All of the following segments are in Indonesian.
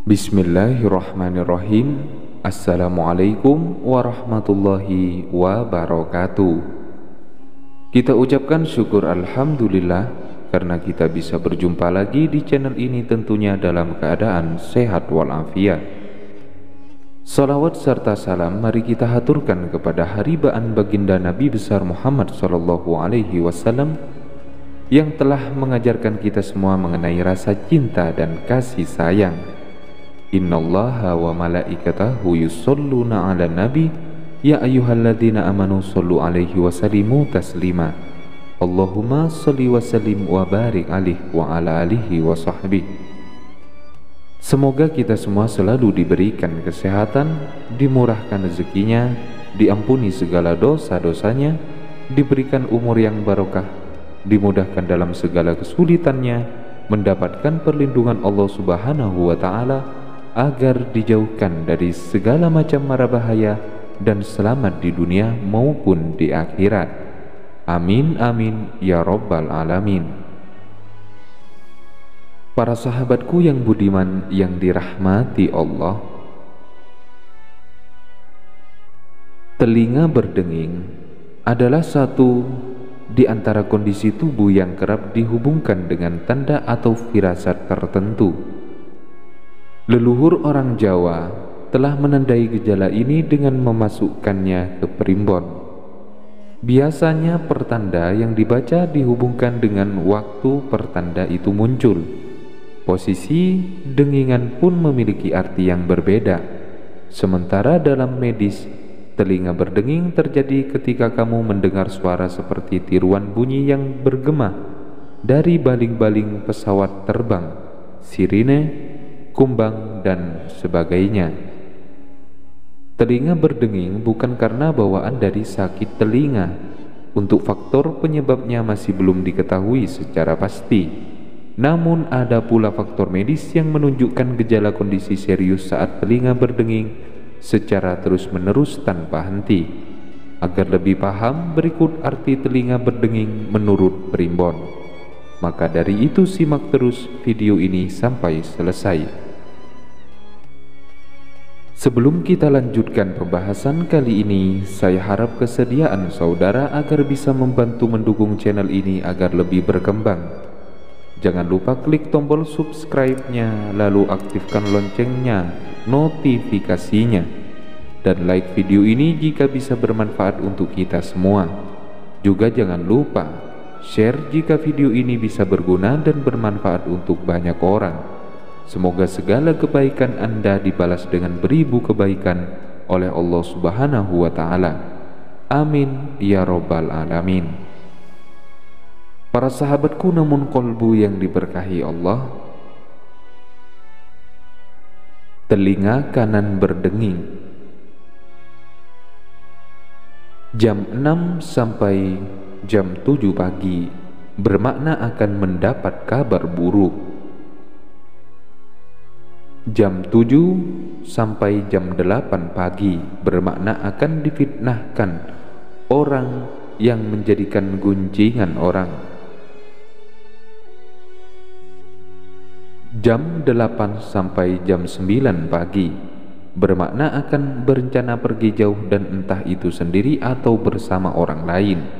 Bismillahirrahmanirrahim. Assalamualaikum warahmatullahi wabarakatuh. Kita ucapkan syukur Alhamdulillah Karena kita bisa berjumpa lagi di channel ini tentunya dalam keadaan sehat walafiat. Salawat serta salam mari kita haturkan kepada haribaan baginda Nabi besar Muhammad Sallallahu Alaihi Wasallam yang telah mengajarkan kita semua mengenai rasa cinta dan kasih sayang Innallaha wa malaikatahu yusalluna ala nabi. Ya ayyuhalladzina amanu sallu alaihi wa sallimu taslima. Allahumma salli wa sallim wa barik alih wa ala alihi wa sahbihi. Semoga kita semua selalu diberikan kesehatan, dimurahkan rezekinya, diampuni segala dosa-dosanya, diberikan umur yang barokah, dimudahkan dalam segala kesulitannya, mendapatkan perlindungan Allah Subhanahu wa taala agar dijauhkan dari segala macam mara bahaya dan selamat di dunia maupun di akhirat. Amin amin ya rabbal alamin. Para sahabatku yang budiman yang dirahmati Allah, telinga berdenging adalah satu di antara kondisi tubuh yang kerap dihubungkan dengan tanda atau firasat tertentu Leluhur orang Jawa telah menandai gejala ini dengan memasukkannya ke primbon. Biasanya pertanda yang dibaca dihubungkan dengan waktu pertanda itu muncul. Posisi dengingan pun memiliki arti yang berbeda. Sementara dalam medis, telinga berdenging terjadi ketika kamu mendengar suara seperti tiruan bunyi yang bergema dari baling-baling pesawat terbang, sirine, kumbang, dan sebagainya. Telinga berdenging bukan karena bawaan dari sakit telinga. Untuk faktor penyebabnya masih belum diketahui secara pasti. Namun ada pula faktor medis yang menunjukkan gejala kondisi serius saat telinga berdenging secara terus-menerus tanpa henti. Agar lebih paham, berikut arti telinga berdenging menurut Primbon. Maka dari itu simak terus video ini sampai selesai. Sebelum kita lanjutkan pembahasan kali ini, saya harap kesediaan saudara agar bisa membantu mendukung channel ini agar lebih berkembang. Jangan lupa klik tombol subscribe-nya, lalu aktifkan loncengnya, notifikasinya, dan like video ini jika bisa bermanfaat untuk kita semua. Juga jangan lupa Share jika video ini bisa berguna dan bermanfaat untuk banyak orang. Semoga segala kebaikan Anda dibalas dengan beribu kebaikan oleh Allah Subhanahu wa taala. Amin ya rabbal alamin. Para sahabatku namun kolbu yang diberkahi Allah, telinga kanan berdenging. Jam 6 sampai jam 7 pagi bermakna akan mendapat kabar buruk. Jam 7 sampai jam 8 pagi bermakna akan difitnahkan orang yang menjadikan gunjingan orang. Jam 8 sampai jam 9 pagi bermakna akan berencana pergi jauh dan entah itu sendiri atau bersama orang lain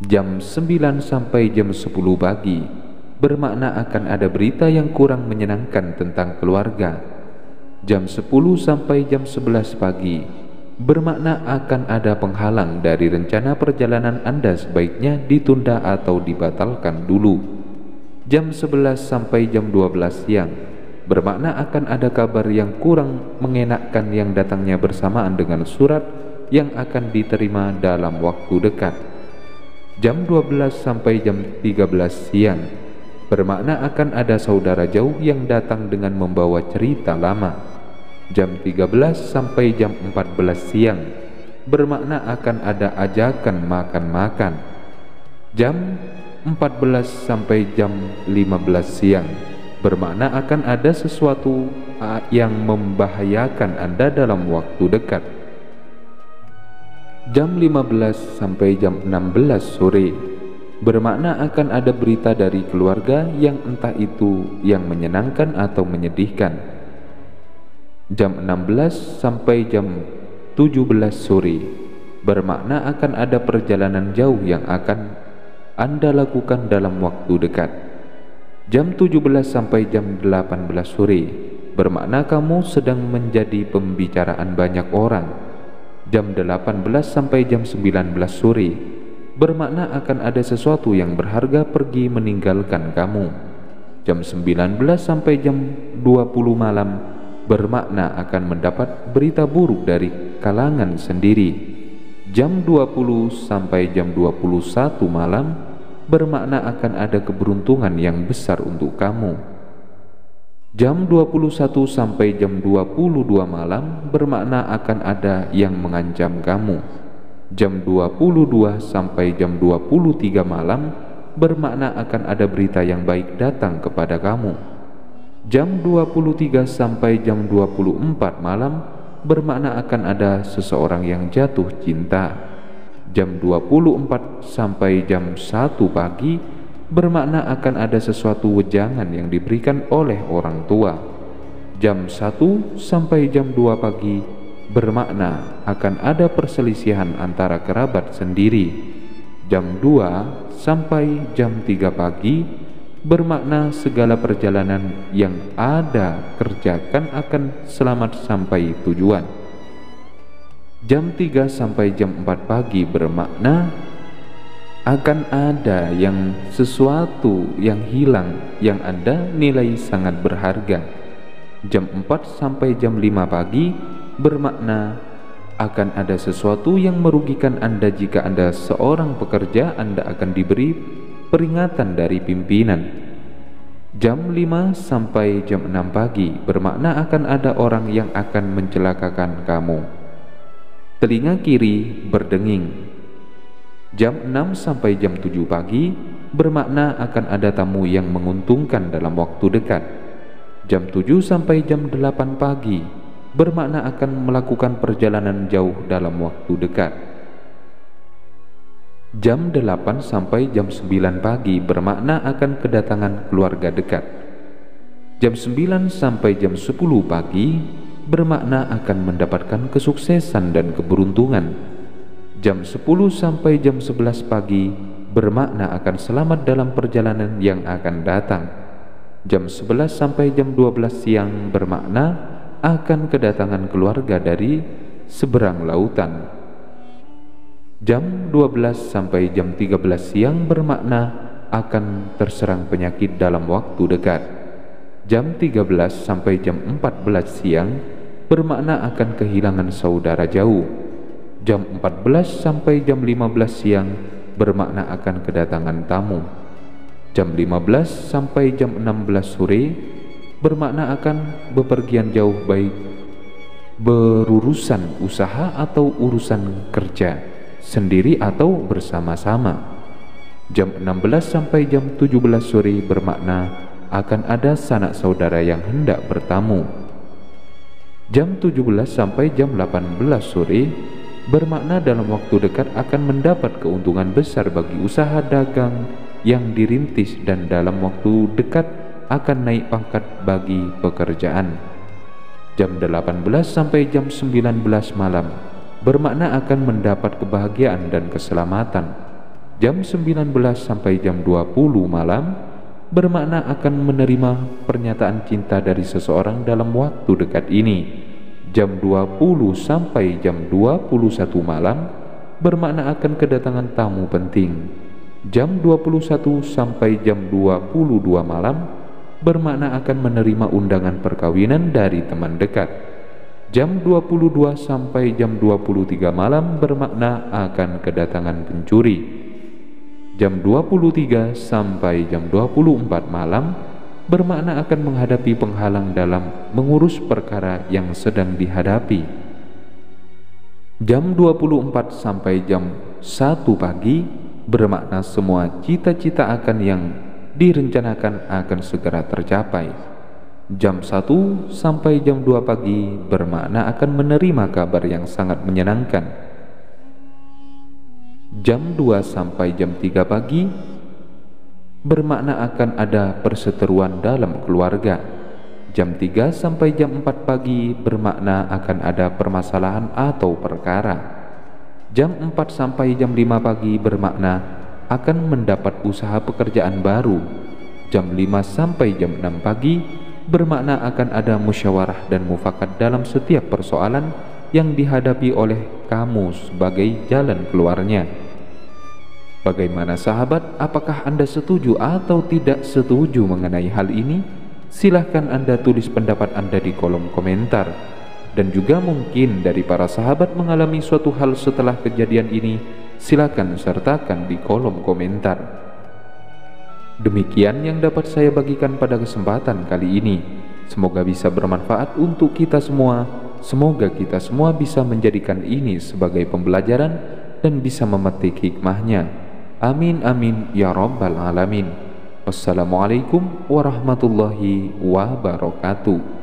jam 9 sampai jam 10 pagi bermakna akan ada berita yang kurang menyenangkan tentang keluarga. Jam 10 sampai jam 11 pagi bermakna akan ada penghalang dari rencana perjalanan Anda sebaiknya ditunda atau dibatalkan dulu. Jam 11 sampai jam 12 siang bermakna akan ada kabar yang kurang mengenakkan yang datangnya bersamaan dengan surat yang akan diterima dalam waktu dekat jam 12 sampai jam 13 siang. Bermakna akan ada saudara jauh yang datang dengan membawa cerita lama. Jam 13 sampai jam 14 siang. Bermakna akan ada ajakan makan-makan. Jam 14 sampai jam 15 siang. Bermakna akan ada sesuatu yang membahayakan Anda dalam waktu dekat jam 15 sampai jam 16 sore bermakna akan ada berita dari keluarga yang entah itu yang menyenangkan atau menyedihkan Jam 16 sampai jam 17 sore bermakna akan ada perjalanan jauh yang akan Anda lakukan dalam waktu dekat. Jam 17 sampai jam 18 sore bermakna kamu sedang menjadi pembicaraan banyak orang. Jam 18 sampai jam 19 sore bermakna akan ada sesuatu yang berharga pergi meninggalkan kamu. Jam 19 sampai jam 20 malam bermakna akan mendapat berita buruk dari kalangan sendiri. Jam 20 sampai jam 21 malam bermakna akan ada keberuntungan yang besar untuk kamu. Jam 21 sampai jam 22 malam bermakna akan ada yang mengancam kamu jam 22 sampai jam 23 malam bermakna akan ada berita yang baik datang kepada kamu. Jam 23 sampai jam 24 malam bermakna akan ada seseorang yang jatuh cinta. Jam 24 sampai jam 1 pagi bermakna akan ada sesuatu wejangan yang diberikan oleh orang tua. Jam 1 sampai jam 2 pagi bermakna akan ada perselisihan antara kerabat sendiri. Jam 2 sampai jam 3 pagi bermakna segala perjalanan yang ada kerjakan akan selamat sampai tujuan. Jam 3 sampai jam 4 pagi bermakna akan ada yang sesuatu yang hilang yang ada nilai sangat berharga. Jam 4 sampai jam 5 pagi bermakna akan ada sesuatu yang merugikan Anda jika Anda seorang pekerja Anda akan diberi peringatan dari pimpinan. Jam 5 sampai jam 6 pagi bermakna akan ada orang yang akan mencelakakan kamu. Telinga kiri berdenging jam 6 sampai jam 7 pagi bermakna akan ada tamu yang menguntungkan dalam waktu dekat jam 7 sampai jam 8 pagi bermakna akan melakukan perjalanan jauh dalam waktu dekat. Jam 8 sampai jam 9 pagi bermakna akan kedatangan keluarga dekat. Jam 9 sampai jam 10 pagi bermakna akan mendapatkan kesuksesan dan keberuntungan. Jam 10 sampai jam 11 pagi bermakna akan selamat dalam perjalanan yang akan datang. Jam 11 sampai jam 12 siang bermakna akan kedatangan keluarga dari seberang lautan. Jam 12 sampai jam 13 siang bermakna akan terserang penyakit dalam waktu dekat. Jam 13 sampai jam 14 siang bermakna akan kehilangan saudara jauh. Jam 14 sampai jam 15 siang bermakna akan kedatangan tamu. Jam 15 sampai jam 16 sore bermakna akan bepergian jauh baik berurusan usaha atau urusan kerja sendiri atau bersama-sama. Jam 16 sampai jam 17 sore bermakna akan ada sanak saudara yang hendak bertamu. Jam 17 sampai jam 18 sore bermakna dalam waktu dekat akan mendapat keuntungan besar bagi usaha dagang yang dirintis dan dalam waktu dekat akan naik pangkat bagi pekerjaan. Jam 18 sampai jam 19 malam bermakna akan mendapat kebahagiaan dan keselamatan. Jam 19 sampai jam 20 malam bermakna akan menerima pernyataan cinta dari seseorang dalam waktu dekat ini. Jam 20 sampai jam 21 malam bermakna akan kedatangan tamu penting. Jam 21 sampai jam 22 malam bermakna akan menerima undangan perkawinan dari teman dekat. Jam 22 sampai jam 23 malam bermakna akan kedatangan pencuri. Jam 23 sampai jam 24 malam bermakna akan menghadapi penghalang dalam mengurus perkara yang sedang dihadapi. Jam 24 sampai jam 1 pagi bermakna semua cita-cita akan yang direncanakan akan segera tercapai. Jam 1 sampai jam 2 pagi bermakna akan menerima kabar yang sangat menyenangkan. Jam 2 sampai jam 3 pagi bermakna akan ada perseteruan dalam keluarga. Jam 3 sampai jam 4 pagi bermakna akan ada permasalahan atau perkara. Jam 4 sampai jam 5 pagi bermakna akan mendapat usaha pekerjaan baru. Jam 5 sampai jam 6 pagi bermakna akan ada musyawarah dan mufakat dalam setiap persoalan yang dihadapi oleh kamu sebagai jalan keluarnya. Bagaimana sahabat, apakah Anda setuju atau tidak setuju mengenai hal ini? Silahkan Anda tulis pendapat Anda di kolom komentar. Dan juga mungkin dari para sahabat mengalami suatu hal setelah kejadian ini, silakan sertakan di kolom komentar. Demikian yang dapat saya bagikan pada kesempatan kali ini. Semoga bisa bermanfaat untuk kita semua. Semoga kita semua bisa menjadikan ini sebagai pembelajaran dan bisa memetik hikmahnya. Amin amin ya rabbal alamin. Wassalamualaikum warahmatullahi wabarakatuh.